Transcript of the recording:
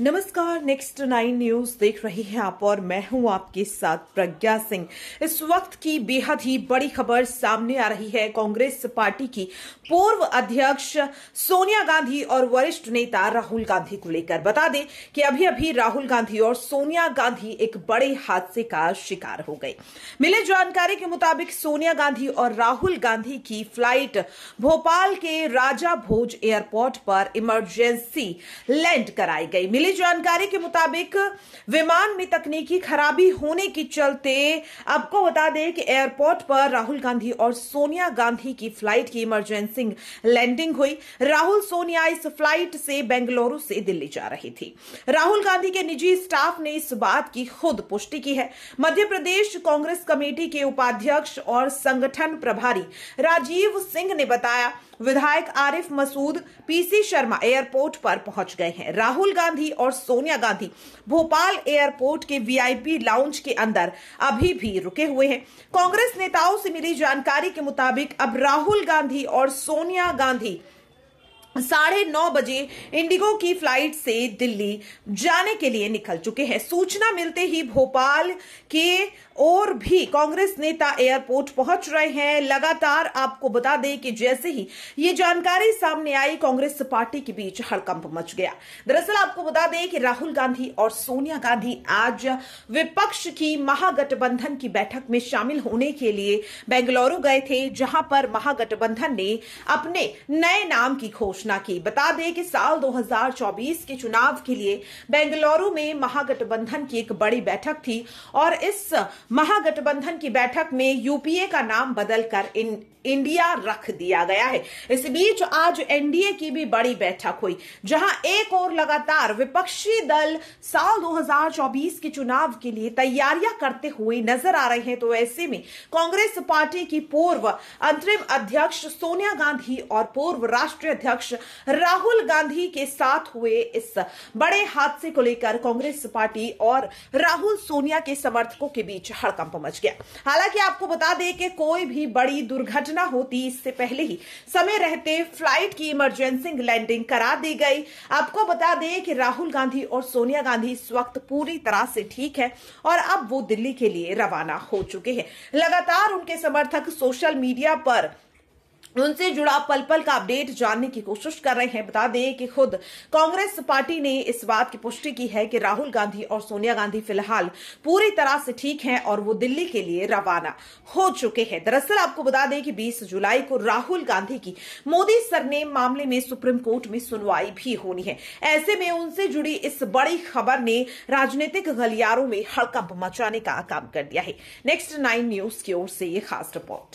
नमस्कार next nine news देख रही हैं आप और मैं हूँ आपके साथ प्रज्ञा सिंह। इस वक्त की बेहद ही बड़ी खबर सामने आ रही है। कांग्रेस पार्टी की पूर्व अध्यक्ष सोनिया गांधी और वरिष्ठ नेता राहुल गांधी को लेकर। बता दें कि अभी अभी राहुल गांधी और सोनिया गांधी एक बड़े हादसे का शिकार हो गए। मिले जानकारी के मुताबिक सोनिया गांधी और राहुल गांधी की फ़्लाइट भोपाल के राजा भोज एयरपोर्ट पर इमरजेंसी लैंड कराई गई। मिली मिली जानकारी के मुताबिक विमान में तकनीकी खराबी होने के चलते आपको बता दें कि एयरपोर्ट पर राहुल गांधी और सोनिया गांधी की फ़्लाइट की इमरजेंसी लैंडिंग हुई। राहुल सोनिया इस फ़्लाइट से बेंगलुरु से दिल्ली जा रही थी। राहुल गांधी के निजी स्टाफ ने इस बात की खुद पुष्टि की है। मध्य प्रदेश कांग्रेस कमेटी के उपाध्यक्ष और संगठन प्रभारी राजीव सिंह ने बताया, विधायक आरिफ मसूद, पीसी शर्मा एयरपोर्ट पर पहुँच गए हैं। राहुल गांधी और सोनिया गांधी भोपाल एयरपोर्ट के वीआईपी लाउंज के अंदर अभी भी रुके हुए हैं। कांग्रेस नेताओं से मिली जानकारी के मुताबिक अब राहुल गांधी और सोनिया गांधी साढ़े नौ बजे इंडिगो की फ़्लाइट से दिल्ली जाने के लिए निकल चुके हैं। सूचना मिलते ही भोपाल के और भी कांग्रेस नेता एयरपोर्ट पहुँच रहे हैं। लगातार आपको बता दें कि जैसे ही ये जानकारी सामने आई, कांग्रेस पार्टी के बीच हड़कंप मच गया। दरअसल आपको बता दें कि राहुल गांधी और सोनिया गांधी आज विपक्ष की महागठबंधन की बैठक में शामिल होने के लिए बेंगलुरु गए थे, जहाँ पर महागठबंधन ने अपने नए नाम की घोषणा की। बता दें कि साल 2024 के चुनाव के लिए बेंगलुरु में महागठबंधन की एक बड़ी बैठक थी और इस महागठबंधन की बैठक में यूपीए का नाम बदलकर इन, इंडिया रख दिया गया है। इस बीच आज एनडीए की भी बड़ी बैठक हुई, जहाँ एक और लगातार विपक्षी दल साल 2024 के चुनाव के लिए तैयारियाँ करते हुए नज़र आ रहे हैं तो ऐसे में कांग्रेस पार्टी की पूर्व अंतरिम अध्यक्ष सोनिया गांधी और पूर्व राष्ट्रीय अध्यक्ष राहुल गांधी के साथ हुए इस बड़े हादसे को लेकर कांग्रेस पार्टी और राहुल सोनिया के समर्थकों के बीच हड़कंप मच गया। हालाँकि आपको बता दें कि कोई भी बड़ी दुर्घटना होती, इससे पहले ही समय रहते फ़्लाइट की इमरजेंसी लैंडिंग करा दी गई। आपको बता दें कि राहुल गांधी और सोनिया गांधी इस वक्त पूरी तरह से ठीक है और अब वो दिल्ली के लिए रवाना हो चुके हैं। लगातार उनके समर्थक सोशल मीडिया पर उनसे जुड़ा पल पल का अपडेट जानने की कोशिश कर रहे हैं। बता दें कि खुद कांग्रेस पार्टी ने इस बात की पुष्टि की है कि राहुल गांधी और सोनिया गांधी फ़िलहाल पूरी तरह से ठीक हैं और वो दिल्ली के लिए रवाना हो चुके हैं। दरअसल आपको बता दें कि 20 जुलाई को राहुल गांधी की मोदी सरनेम मामले में सुप्रीम कोर्ट में सुनवाई भी होनी है। ऐसे में उनसे जुड़ी इस बड़ी खबर ने राजनीतिक गलियारों में हड़कंप मचाने का काम कर दिया है। नेक्स्ट नाइन न्यूज़ की ओर से ये खास रिपोर्ट।